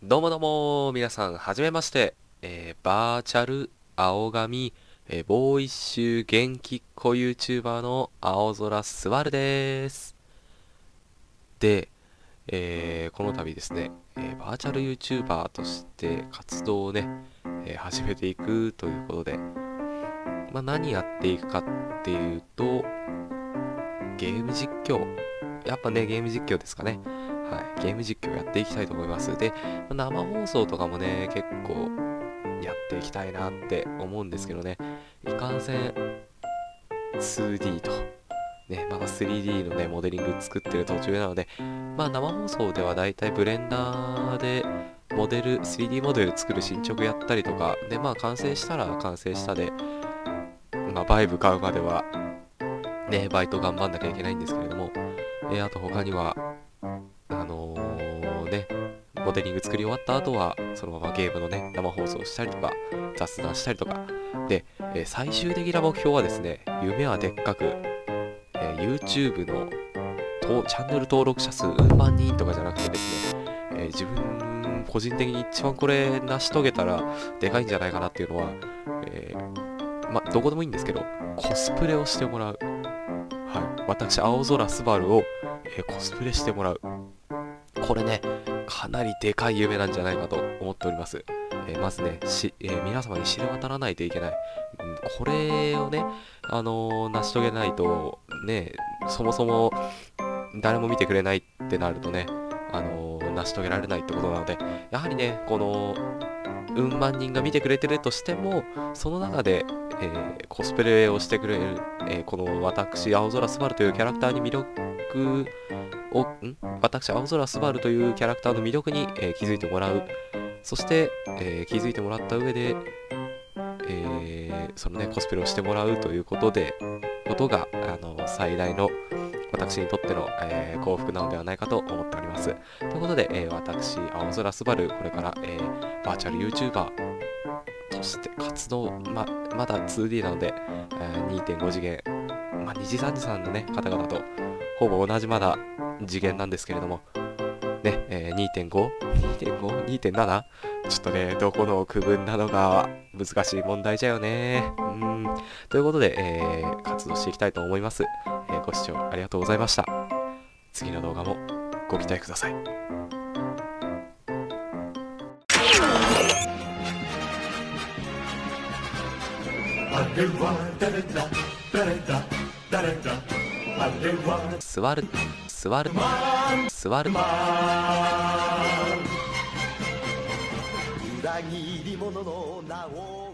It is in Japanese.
どうもどうも、皆さん、はじめまして。えー、バーチャル、青髪、えー、ボーイッシュ、元気っ子 YouTuber の青空すわるです。で、えー、この度ですね、えーバーチャル YouTuber として活動をね、えー始めていくということで、まあ、何やっていくかっていうと、ゲーム実況。やっぱね、ゲーム実況ですかね。はい。ゲーム実況やっていきたいと思います。で、生放送とかもね、結構やっていきたいなって思うんですけどね、いかんせん 2D と、ね、まだ 3D のね、モデリング作ってる途中なので、まあ生放送ではだいたいブレンダーでモデル、3D モデル作る進捗やったりとか、で、まあ完成したら完成したで、まあバイブ買うまでは、ね、バイト頑張んなきゃいけないんですけれども、えーあと他には、モデリング作り終わった後は、そのままゲームのね、生放送したりとか、雑談したりとか、で、えー最終的な目標はですね、夢はでっかく、えー YouTube のチャンネル登録者数うん万人とかじゃなくてですね、えー自分個人的に一番これ成し遂げたらでかいんじゃないかなっていうのは、えーま、どこでもいいんですけど、コスプレをしてもらう。はい。私、青空スバルを、えーコスプレしてもらう。これね、かなりでかい夢なんじゃないかと思っております。えーまずね、し、えー皆様に知れ渡らないといけない。うんこれをね、あのー成し遂げないと、ね、そもそも誰も見てくれないってなるとね、あの成し遂げられないってことなので、やはりね、この、うん万人が見てくれてるとしても、その中で、えーコスプレをしてくれる、えーこの私、青空スバルというキャラクターに魅力を、ん？私、青空スバルというキャラクターの魅力に、えー気づいてもらう。そして、え気づいてもらった上で、えそのね、コスプレをしてもらうということで、ことが、あの、最大の私にとっての、えー幸福なのではないかと思っております。ということで、えー私、青空スバル、これから、えーバーチャル YouTuber として活動、ま、まだ 2D なので、えー2.5次元、まあ、2次3次さんのね、方々とほぼ同じまだ次元なんですけれども、ね、えー 2.5?2.5?2.7? ちょっとね、どこの区分なのか難しい問題じゃよね。うん。ということで、えー活動していきたいと思います。ご視聴ありがとうございました。次の動画もご期待ください。座る、座る、座る。裏切り者の名を